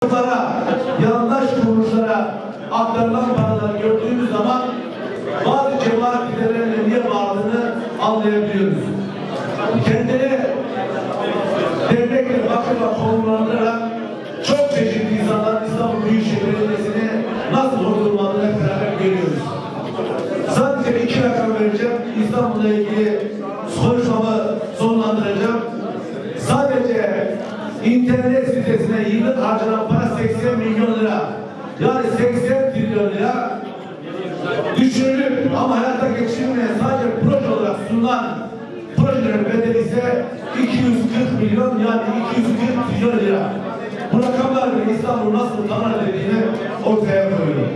Para, yandaş kuruluşlara aktarılan paraları gördüğümüz zaman bazı cemaat liderlerine niye bağladığını anlayabiliyoruz. Kendini devletle vakıfla konumlandırarak çok çeşitli insanlar İstanbul Büyükşehir Belediyesi'ni nasıl durdurmadığını hep beraber. Sadece iki rakam vereceğim. İstanbul'la ilgili konuşmamı sonlandıracağım. Sadece internet sitesine yıllık harcanan 80 milyon lira. Yani 80 trilyon lira düşünülüp ama hayata geçirilmeyen sadece proje olarak sunulan projelerin bedeli ise 240 milyon yani 240 trilyon lira. Bu rakamlar İstanbul nasıl tanır dediğini ortaya koyuyor.